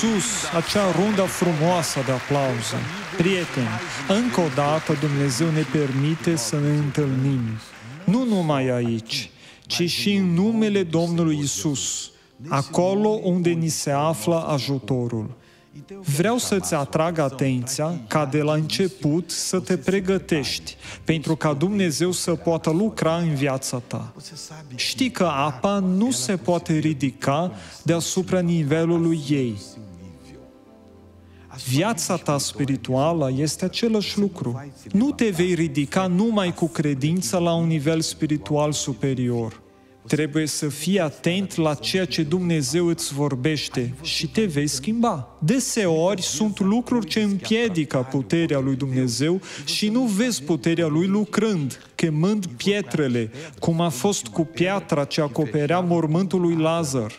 pentru Isus acea rundă frumoasă de aplauze. Prieteni, încă o dată Dumnezeu ne permite să ne întâlnim. Nu numai aici, ci și în numele Domnului Isus, acolo unde ni se află ajutorul. Vreau să-ți atrag atenția ca de la început să te pregătești pentru ca Dumnezeu să poată lucra în viața ta. Știi că apa nu se poate ridica deasupra nivelului ei. Viața ta spirituală este același lucru. Nu te vei ridica numai cu credință la un nivel spiritual superior. Trebuie să fii atent la ceea ce Dumnezeu îți vorbește și te vei schimba. Deseori sunt lucruri ce împiedică puterea lui Dumnezeu și nu vezi puterea lui lucrând, chemând pietrele, cum a fost cu piatra ce acoperea mormântul lui Lazar.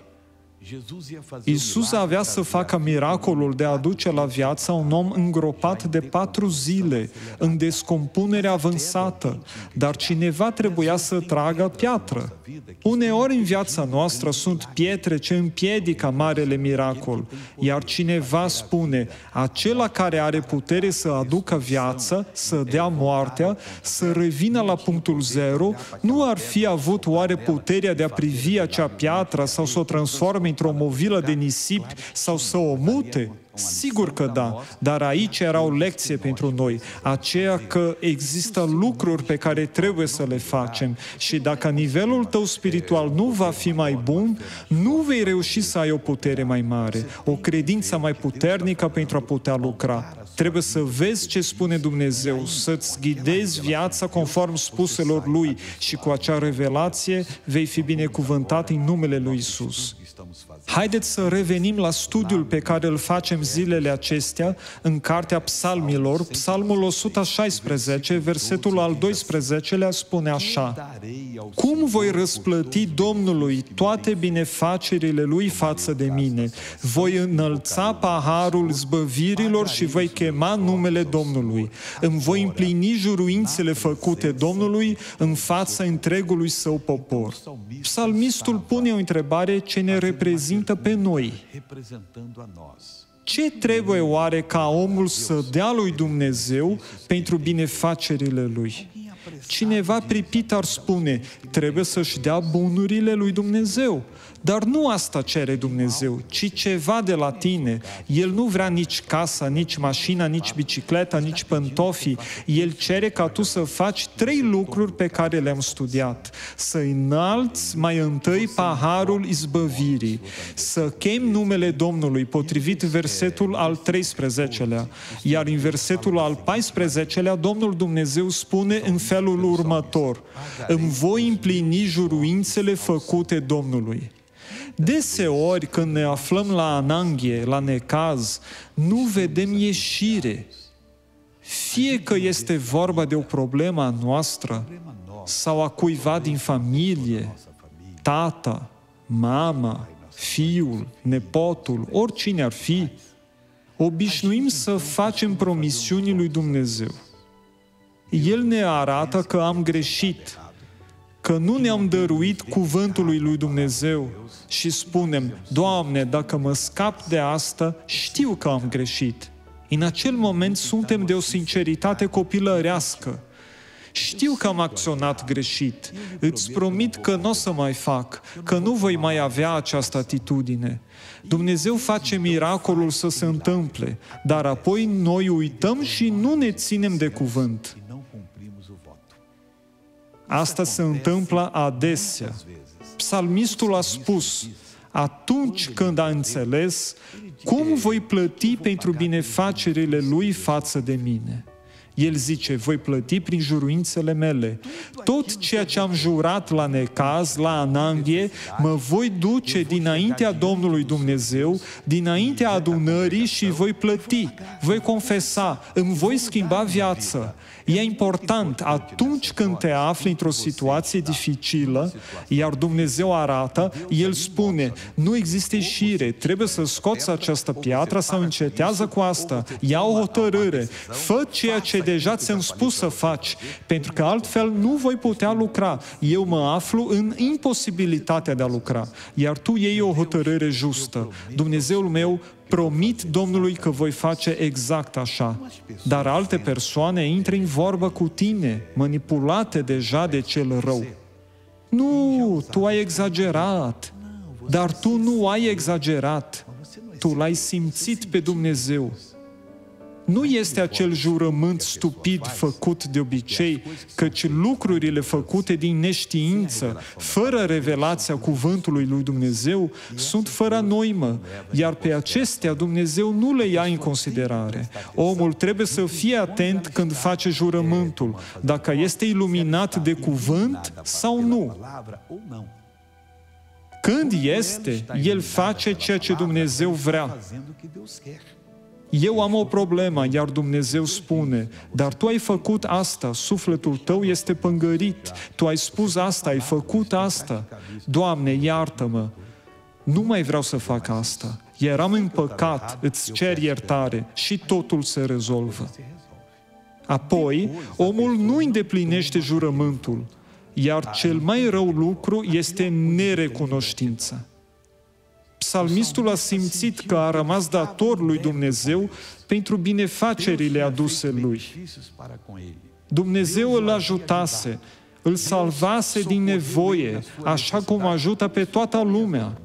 Isus avea să facă miracolul de a aduce la viață un om îngropat de patru zile, în descompunere avansată, dar cineva trebuia să tragă piatră. Uneori în viața noastră sunt pietre ce împiedică marele miracol, iar cineva spune, acela care are putere să aducă viață, să dea moartea, să revină la punctul zero, nu ar fi avut oare puterea de a privi acea piatră sau să o transforme într-o movilă de nisip sau să o mute? Sigur că da, dar aici era o lecție pentru noi, aceea că există lucruri pe care trebuie să le facem și dacă nivelul tău spiritual nu va fi mai bun, nu vei reuși să ai o putere mai mare, o credință mai puternică pentru a putea lucra. Trebuie să vezi ce spune Dumnezeu, să-ți ghidezi viața conform spuselor Lui și cu acea revelație vei fi binecuvântat în numele Lui Isus. estamos fazendo. Haideți să revenim la studiul pe care îl facem zilele acestea în Cartea Psalmilor, Psalmul 116, versetul al 12-lea spune așa Cum voi răsplăti Domnului toate binefacerile Lui față de mine? Voi înălța paharul zbăvirilor și voi chema numele Domnului. Îmi voi împlini juruințele făcute Domnului în fața întregului său popor. Psalmistul pune o întrebare ce ne reprezintă pe noi. Ce trebuie oare ca omul să dea lui Dumnezeu pentru binefacerile lui? Cineva pripit ar spune, trebuie să-și dea bunurile lui Dumnezeu. Dar nu asta cere Dumnezeu, ci ceva de la tine. El nu vrea nici casa, nici mașina, nici bicicleta, nici pantofii. El cere ca tu să faci trei lucruri pe care le-am studiat. Să înalți mai întâi paharul izbăvirii, să chem numele Domnului, potrivit versetul al 13-lea. Iar în versetul al 14-lea, Domnul Dumnezeu spune în felul următor, îmi voi împlini juruințele făcute Domnului. Deseori când ne aflăm la ananghie, la necaz, nu vedem ieșire. Fie că este vorba de o problemă a noastră sau a cuiva din familie, tata, mama, fiul, nepotul, oricine ar fi, obișnuim să facem promisiunii lui Dumnezeu. El ne arată că am greșit, că nu ne-am dăruit cuvântului lui Dumnezeu și spunem, Doamne, dacă mă scap de asta, știu că am greșit. În acel moment suntem de o sinceritate copilărească. Știu că am acționat greșit. Îți promit că nu o să mai fac, că nu voi mai avea această atitudine. Dumnezeu face miracolul să se întâmple, dar apoi noi uităm și nu ne ținem de cuvânt. Asta se întâmplă adesea. Psalmistul a spus, atunci când a înțeles, cum voi plăti pentru binefacerile lui față de mine? El zice, voi plăti prin juruințele mele. Tot ceea ce am jurat la necaz, la ananghie, mă voi duce dinaintea Domnului Dumnezeu, dinaintea adunării și voi plăti, voi confesa, îmi voi schimba viața. E important atunci când te afli într-o situație dificilă, iar Dumnezeu arată, El spune, nu există ieșire, trebuie să scoți această piatră sau încetează cu asta, ia o hotărâre, fă ceea ce deja ți-am spus să faci, pentru că altfel nu voi putea lucra. Eu mă aflu în imposibilitatea de a lucra, iar tu iei o hotărâre justă. Dumnezeul meu, promit Domnului că voi face exact așa. Dar alte persoane intră în vorbă cu tine, manipulate deja de cel rău. Nu, tu ai exagerat, dar tu nu ai exagerat. Tu l-ai simțit pe Dumnezeu. Nu este acel jurământ stupid făcut de obicei, căci lucrurile făcute din neștiință, fără revelația cuvântului lui Dumnezeu, sunt fără noimă, iar pe acestea Dumnezeu nu le ia în considerare. Omul trebuie să fie atent când face jurământul, dacă este iluminat de cuvânt sau nu. Când este, el face ceea ce Dumnezeu vrea. Eu am o problemă, iar Dumnezeu spune, dar tu ai făcut asta, sufletul tău este pângărit, tu ai spus asta, ai făcut asta. Doamne, iartă-mă, nu mai vreau să fac asta. Eram în păcat, îți cer iertare și totul se rezolvă. Apoi, omul nu îndeplinește jurământul, iar cel mai rău lucru este nerecunoștința. Psalmistul a simțit că a rămas dator lui Dumnezeu pentru binefacerile aduse lui. Dumnezeu îl ajutase, îl salvase din nevoie, așa cum ajută pe toată lumea.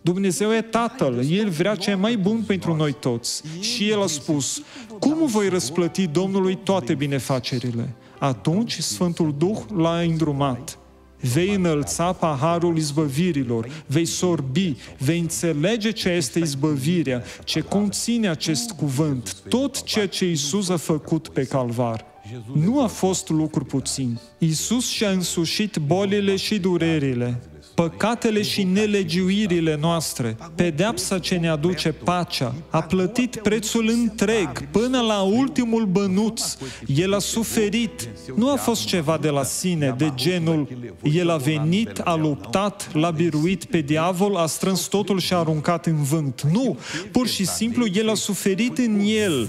Dumnezeu e Tatăl, El vrea ce mai bun pentru noi toți. Și El a spus, cum voi răsplăti Domnului toate binefacerile? Atunci Sfântul Duh l-a îndrumat vei înălța paharul izbăvirilor, vei sorbi, vei înțelege ce este izbăvirea, ce conține acest cuvânt, tot ceea ce Isus a făcut pe calvar. Nu a fost lucru puțin. Isus și-a însușit bolile și durerile păcatele și nelegiuirile noastre, pedeapsa ce ne aduce pacea, a plătit prețul întreg, până la ultimul bănuț. El a suferit. Nu a fost ceva de la sine, de genul, el a venit, a luptat, l-a biruit pe diavol, a strâns totul și a aruncat în vânt. Nu, pur și simplu, el a suferit în el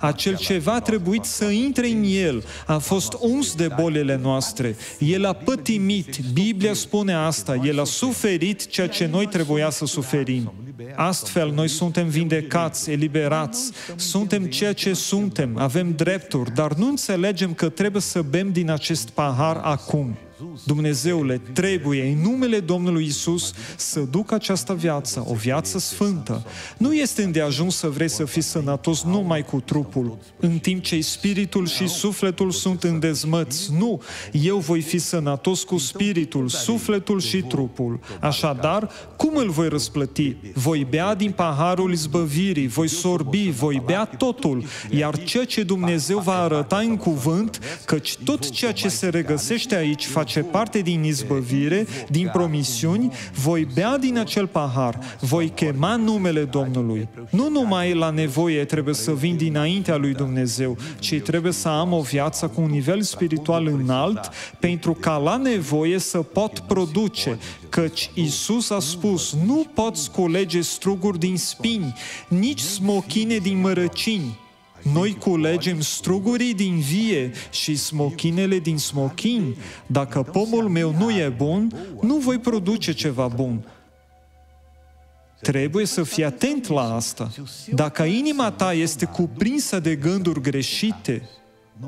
acel ceva a trebuit să intre în el, a fost uns de bolile noastre, el a pătimit, Biblia spune asta, el a suferit ceea ce noi trebuia să suferim. Astfel, noi suntem vindecați, eliberați, suntem ceea ce suntem, avem drepturi, dar nu înțelegem că trebuie să bem din acest pahar acum. Dumnezeule, trebuie în numele Domnului Isus să ducă această viață, o viață sfântă. Nu este îndeajuns să vrei să fii sănătos numai cu trupul, în timp ce spiritul și sufletul sunt în dezmăți. Nu, eu voi fi sănătos cu spiritul, sufletul și trupul. Așadar, cum îl voi răsplăti? Voi bea din paharul izbăvirii, voi sorbi, voi bea totul, iar ceea ce Dumnezeu va arăta în cuvânt, căci tot ceea ce se regăsește aici face face parte din izbăvire, din promisiuni, voi bea din acel pahar, voi chema numele Domnului. Nu numai la nevoie trebuie să vin dinaintea lui Dumnezeu, ci trebuie să am o viață cu un nivel spiritual înalt, pentru ca la nevoie să pot produce, căci Isus a spus, nu poți culege struguri din spini, nici smochine din mărăcini, noi culegem strugurii din vie și smochinele din smochin. Dacă pomul meu nu e bun, nu voi produce ceva bun. Trebuie să fii atent la asta. Dacă inima ta este cuprinsă de gânduri greșite,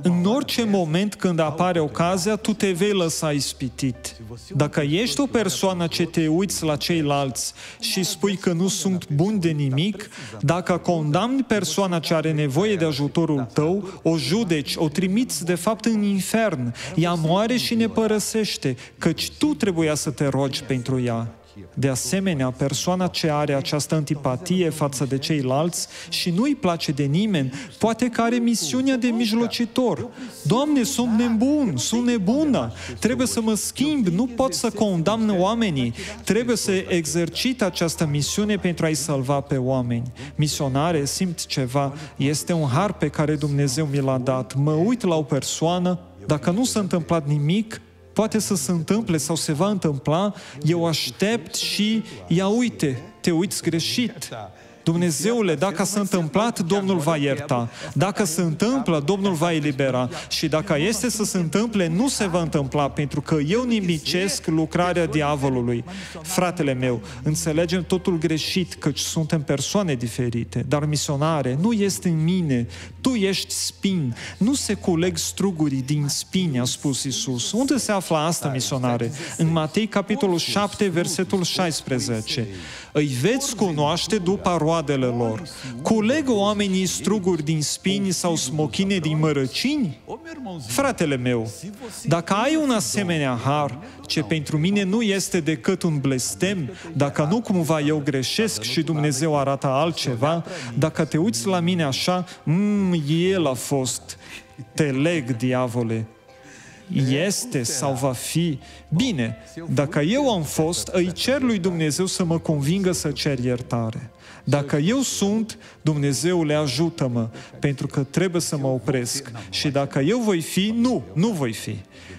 în orice moment când apare ocazia, tu te vei lăsa ispitit. Dacă ești o persoană ce te uiți la ceilalți și spui că nu sunt buni de nimic, dacă condamni persoana ce are nevoie de ajutorul tău, o judeci, o trimiți de fapt în infern, ea moare și ne părăsește, căci tu trebuia să te rogi pentru ea. De asemenea, persoana ce are această antipatie față de ceilalți și nu îi place de nimeni, poate că are misiunea de mijlocitor. Doamne, sunt nebun, sunt nebună, trebuie să mă schimb, nu pot să condamn oamenii, trebuie să exercit această misiune pentru a-i salva pe oameni. Misionare, simt ceva, este un har pe care Dumnezeu mi l-a dat. Mă uit la o persoană, dacă nu s-a întâmplat nimic, poate să se întâmple sau se va întâmpla, eu aștept și ia uite, te uiți greșit. Dumnezeule, dacă s-a întâmplat, Domnul va ierta. Dacă se întâmplă, Domnul va elibera. Și dacă este să se întâmple, nu se va întâmpla, pentru că eu nimicesc lucrarea diavolului. Fratele meu, înțelegem totul greșit, căci suntem persoane diferite, dar misionare nu este în mine. Tu ești spin. Nu se coleg struguri din spini, a spus Isus. Unde se află asta, misionare? În Matei, capitolul 7, versetul 16. Îi veți cunoaște după roadele lor. Coleg oamenii struguri din spini sau smochine din mărăcini? Fratele meu, dacă ai un asemenea har, ce pentru mine nu este decât un blestem, dacă nu cumva eu greșesc și Dumnezeu arată altceva, dacă te uiți la mine așa, mm, el a fost, te leg, diavole, este sau va fi. Bine, dacă eu am fost, îi cer lui Dumnezeu să mă convingă să cer iertare. Dacă eu sunt, Dumnezeu le ajută-mă, pentru că trebuie să mă opresc. Și dacă eu voi fi, nu, nu voi fi.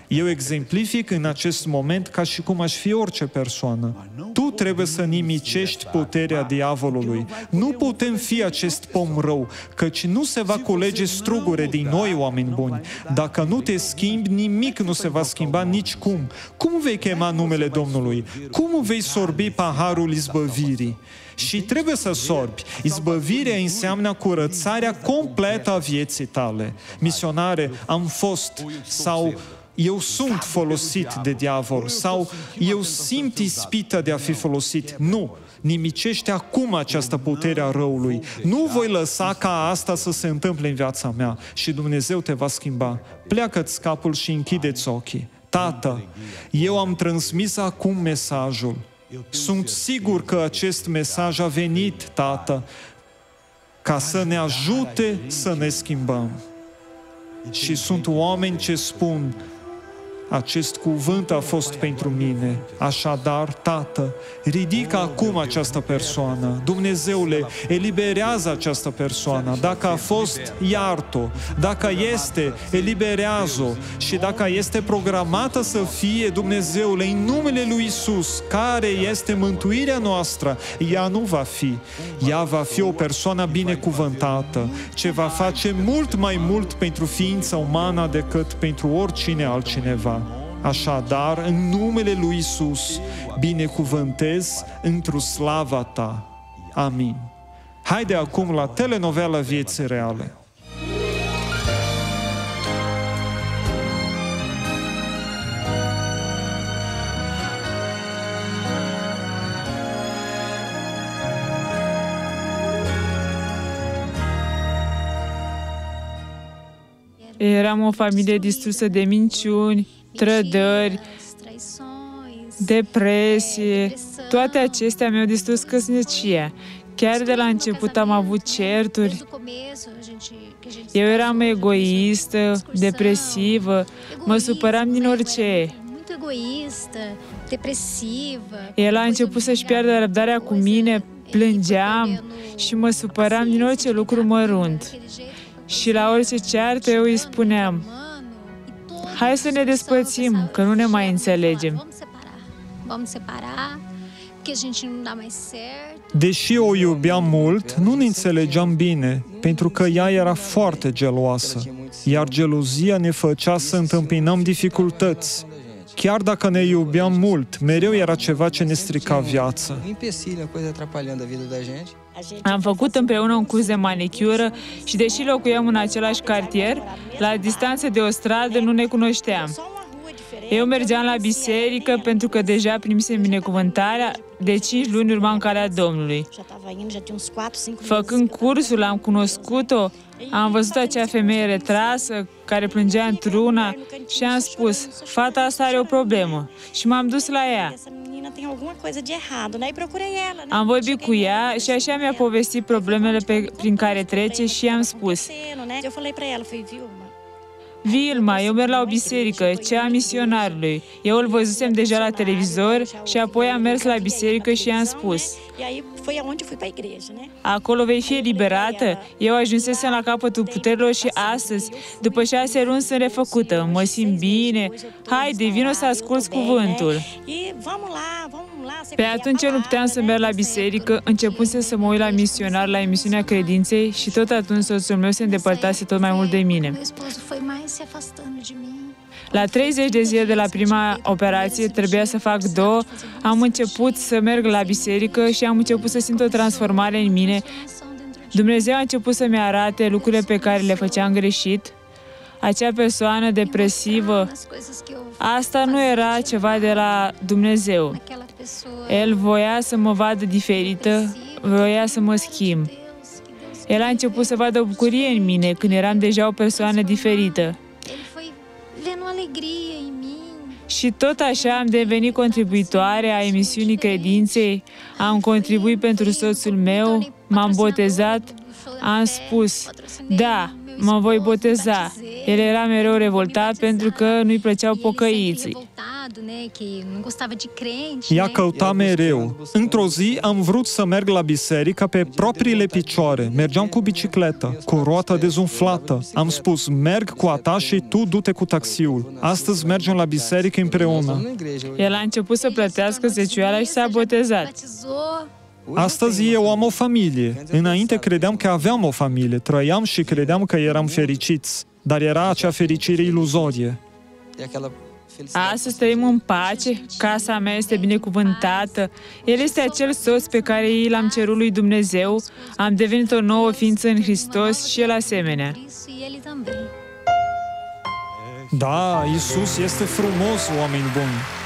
Eu exemplific în acest moment ca și cum aș fi orice persoană. Tu trebuie să nimicești puterea diavolului. Nu putem fi acest pom rău, căci nu se va culege strugure din noi, oameni buni. Dacă nu te schimbi, nimic nu se va schimba nici cum. Cum vei chema numele Domnului? Cum vei sorbi paharul izbăvirii? Și trebuie să sorbi. Izbăvirea înseamnă curățarea completă a vieții tale. Misionare, am fost sau eu sunt folosit de diavol sau eu simt ispită de a fi folosit. Nu! Nimicește acum această putere a răului. Nu voi lăsa ca asta să se întâmple în viața mea și Dumnezeu te va schimba. Pleacă-ți capul și închideți ochii. Tată, eu am transmis acum mesajul. Sunt sigur că acest mesaj a venit, Tată, ca să ne ajute să ne schimbăm. Și sunt oameni ce spun, acest cuvânt a fost pentru mine. Așadar, Tată, ridică acum această persoană. Dumnezeule, eliberează această persoană. Dacă a fost, iartă Dacă este, eliberează-o. Și dacă este programată să fie, Dumnezeule, în numele Lui Isus, care este mântuirea noastră, ea nu va fi. Ea va fi o persoană binecuvântată, ce va face mult mai mult pentru ființa umană decât pentru oricine altcineva. Așadar, în numele lui Isus, binecuvântez într-o slava ta. Amin. Haide acum la telenovela Vieții Reale. Eram o familie distrusă de minciuni, trădări, depresie, toate acestea mi-au distrus căsnicia. Chiar de la început am avut certuri. Eu eram egoistă, depresivă, mă supăram din orice. El a început să-și piardă răbdarea cu mine, plângeam și mă supăram din orice lucru mărunt. Și la orice ceartă eu îi spuneam, Hai să ne despărțim, că nu ne mai înțelegem. Deși o iubeam mult, nu ne înțelegeam bine, pentru că ea era foarte geloasă, iar gelozia ne făcea să întâmpinăm dificultăți. Chiar dacă ne iubeam mult, mereu era ceva ce ne strica viața. Am făcut împreună un curs de manicură și deși locuiam în același cartier, la distanță de o stradă nu ne cunoșteam. Eu mergeam la biserică pentru că deja primisem binecuvântarea, de 5 luni urmam calea Domnului. Făcând cursul, am cunoscut-o, am văzut acea femeie retrasă care plângea într-una și am spus, fata asta are o problemă și m-am dus la ea. Am vorbit cu ea și așa mi-a povestit problemele pe, prin care trece și am spus. Eu falei para ela, foi, viu, Vilma, eu merg la o biserică, cea a misionarului. Eu îl văzusem deja la televizor și apoi am mers la biserică și i-am spus. Acolo vei fi eliberată? Eu ajunsesem la capătul puterilor și astăzi, după șase luni, sunt refăcută. Mă simt bine. Haide, vino să asculți cuvântul. Pe atunci eu nu puteam să merg la biserică, începuse să mă uit la misionar la emisiunea credinței și tot atunci soțul meu se îndepărtase tot mai mult de mine. La 30 de zile de la prima operație, trebuia să fac două, am început să merg la biserică și am început să simt o transformare în mine. Dumnezeu a început să-mi arate lucrurile pe care le făceam greșit. Acea persoană depresivă, asta nu era ceva de la Dumnezeu. El voia să mă vadă diferită, voia să mă schimb. El a început să vadă bucurie în mine când eram deja o persoană diferită. Și tot așa am devenit contribuitoare a emisiunii credinței, am contribuit pentru soțul meu, m-am botezat, am spus, da, mă voi boteza. El era mereu revoltat pentru că nu-i plăceau pocăiții. Ea căuta mereu. Într-o zi am vrut să merg la biserică pe propriile picioare. Mergeam cu bicicletă, cu roata dezumflată. Am spus, merg cu a ta și tu du-te cu taxiul. Astăzi mergem la biserică împreună. El a început să plătească zecioara și s-a botezat. Astăzi eu am o familie. Înainte credeam că aveam o familie, trăiam și credeam că eram fericiți. Dar era acea fericire iluzorie. Astăzi trăim în pace, casa mea este binecuvântată, El este acel soț pe care l-am cerut lui Dumnezeu, am devenit o nouă ființă în Hristos și El asemenea. Da, Isus este frumos, oameni buni.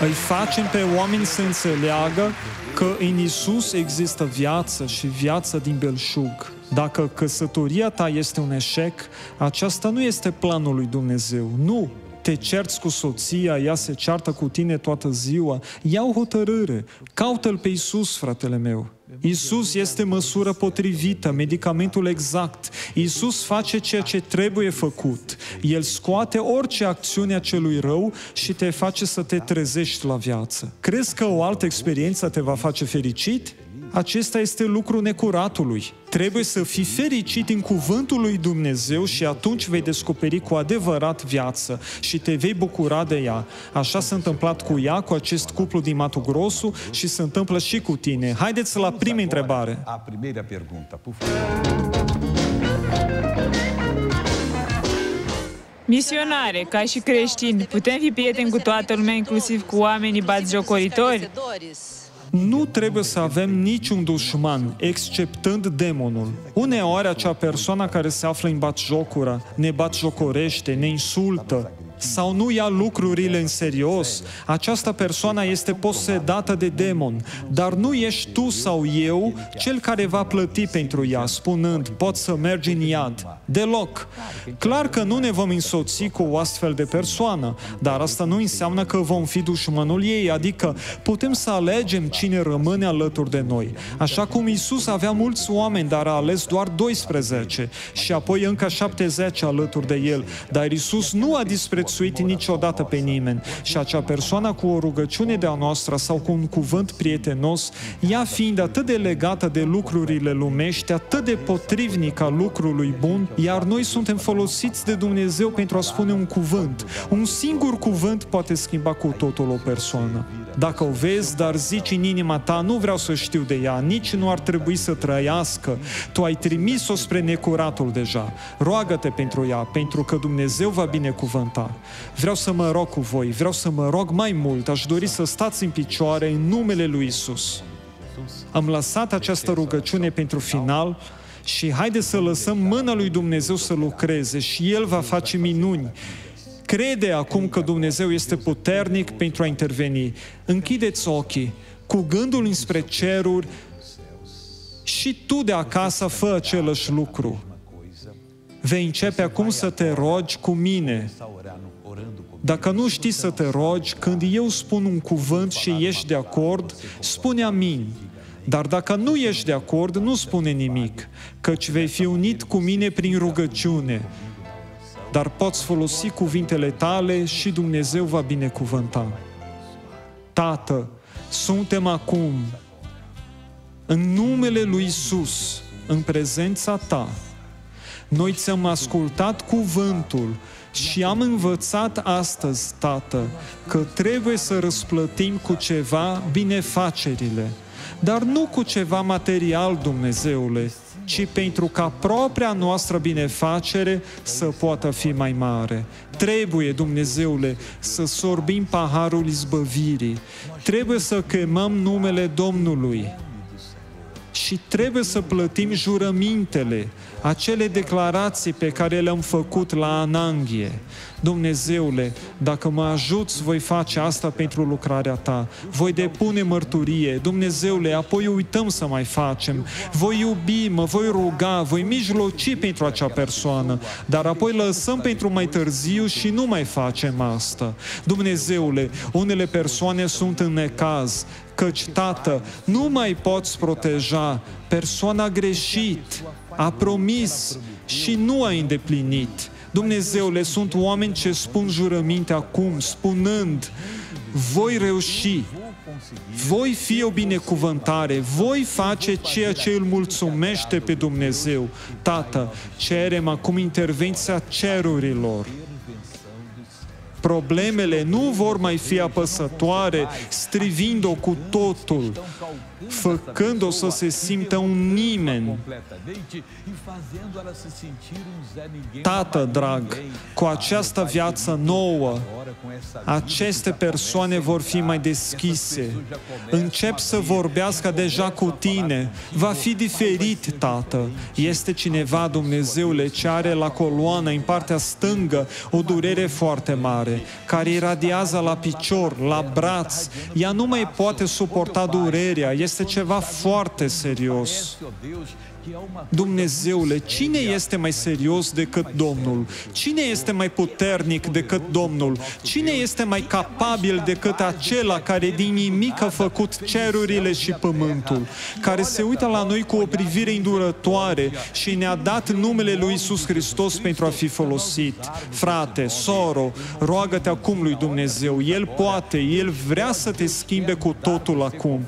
Îi facem pe oameni să înțeleagă că în Isus există viață și viață din belșug. Dacă căsătoria ta este un eșec, aceasta nu este planul lui Dumnezeu. Nu, te cerți cu soția, ea se ceartă cu tine toată ziua, ia o hotărâre, caută-L pe Isus, fratele meu. Isus este măsură potrivită, medicamentul exact. Isus face ceea ce trebuie făcut. El scoate orice acțiune a celui rău și te face să te trezești la viață. Crezi că o altă experiență te va face fericit? Acesta este lucru necuratului. Trebuie să fii fericit în cuvântul lui Dumnezeu și atunci vei descoperi cu adevărat viață și te vei bucura de ea. Așa s-a întâmplat cu ea, cu acest cuplu din Matu Grosu și se întâmplă și cu tine. Haideți la prima întrebare. A primeira pergunta, por Misionare, ca și creștini, putem fi prieteni cu toată lumea, inclusiv cu oamenii batjocoritori? Nu trebuie să avem niciun dușman, exceptând demonul. Uneori acea persoană care se află în batjocură ne batjocorește, ne insultă, sau nu ia lucrurile în serios, această persoană este posedată de demon, dar nu ești tu sau eu cel care va plăti pentru ea, spunând, pot să mergi în iad. Deloc. Clar că nu ne vom însoți cu o astfel de persoană, dar asta nu înseamnă că vom fi dușmanul ei, adică putem să alegem cine rămâne alături de noi. Așa cum Isus avea mulți oameni, dar a ales doar 12 și apoi încă 70 alături de el, dar Isus nu a disprețuit prețuit niciodată pe nimeni și acea persoană cu o rugăciune de-a noastră sau cu un cuvânt prietenos, ea fiind atât de legată de lucrurile lumești, atât de potrivnică a lucrului bun, iar noi suntem folosiți de Dumnezeu pentru a spune un cuvânt. Un singur cuvânt poate schimba cu totul o persoană. Dacă o vezi, dar zici în inima ta, nu vreau să știu de ea, nici nu ar trebui să trăiască. Tu ai trimis-o spre necuratul deja. Roagă-te pentru ea, pentru că Dumnezeu va binecuvânta. Vreau să mă rog cu voi, vreau să mă rog mai mult, aș dori să stați în picioare în numele lui Isus. Am lăsat această rugăciune pentru final și haide să lăsăm mâna lui Dumnezeu să lucreze și El va face minuni crede acum că Dumnezeu este puternic pentru a interveni. Închideți ochii cu gândul înspre ceruri și tu de acasă fă același lucru. Vei începe acum să te rogi cu mine. Dacă nu știi să te rogi, când eu spun un cuvânt și ești de acord, spune amin. Dar dacă nu ești de acord, nu spune nimic, căci vei fi unit cu mine prin rugăciune dar poți folosi cuvintele tale și Dumnezeu va binecuvânta. Tată, suntem acum în numele lui Isus, în prezența ta. Noi ți-am ascultat cuvântul și am învățat astăzi, Tată, că trebuie să răsplătim cu ceva binefacerile, dar nu cu ceva material, Dumnezeule, ci pentru ca propria noastră binefacere să poată fi mai mare. Trebuie, Dumnezeule, să sorbim paharul izbăvirii. Trebuie să chemăm numele Domnului și trebuie să plătim jurămintele, acele declarații pe care le-am făcut la Ananghie. Dumnezeule, dacă mă ajuți, voi face asta pentru lucrarea Ta. Voi depune mărturie. Dumnezeule, apoi uităm să mai facem. Voi iubi, mă voi ruga, voi mijloci pentru acea persoană, dar apoi lăsăm pentru mai târziu și nu mai facem asta. Dumnezeule, unele persoane sunt în necaz, căci, Tată, nu mai poți proteja, persoana greșit, a promis și nu a îndeplinit. Dumnezeule, sunt oameni ce spun jurăminte acum, spunând, voi reuși, voi fi o binecuvântare, voi face ceea ce îl mulțumește pe Dumnezeu. Tată, cerem acum intervenția cerurilor Problemele nu vor mai fi apăsătoare, strivind-o cu totul, făcând-o să se simtă un nimeni. Tată drag, cu această viață nouă, aceste persoane vor fi mai deschise. Încep să vorbească deja cu tine. Va fi diferit, Tată. Este cineva, Dumnezeule, ce are la coloană, în partea stângă, o durere foarte mare, care iradiază la picior, la braț. Ea nu mai poate suporta durerea. Este ceva foarte serios. Dumnezeule, cine este mai serios decât Domnul? Cine este mai puternic decât Domnul? Cine este mai capabil decât acela care din nimic a făcut cerurile și pământul, care se uită la noi cu o privire îndurătoare și ne-a dat numele lui Isus Hristos pentru a fi folosit? Frate, soro, roagă-te acum lui Dumnezeu. El poate, El vrea să te schimbe cu totul acum.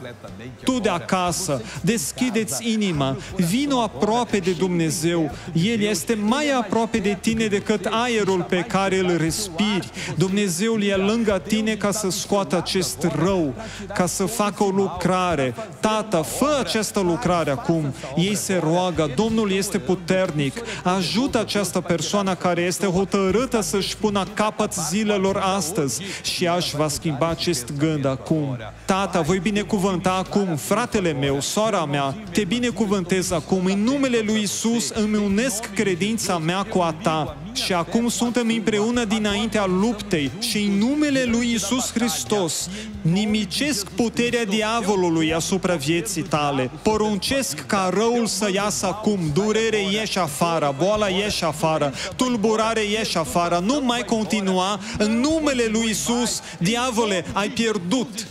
Tu de acasă, deschideți inima, vin vino aproape de Dumnezeu. El este mai aproape de tine decât aerul pe care îl respiri. Dumnezeul e lângă tine ca să scoată acest rău, ca să facă o lucrare. Tată, fă această lucrare acum. Ei se roagă, Domnul este puternic. Ajută această persoană care este hotărâtă să-și pună capăt zilelor astăzi și aș va schimba acest gând acum. Tată, voi binecuvânta acum fratele meu, sora mea, te binecuvântez acum acum, în numele lui Isus, îmi unesc credința mea cu a ta și acum suntem împreună dinaintea luptei și în numele lui Isus Hristos nimicesc puterea diavolului asupra vieții tale. Poruncesc ca răul să iasă acum, durere ieși afară, boala ieși afară, tulburare ieși afară, nu mai continua, în numele lui Isus, diavole, ai pierdut.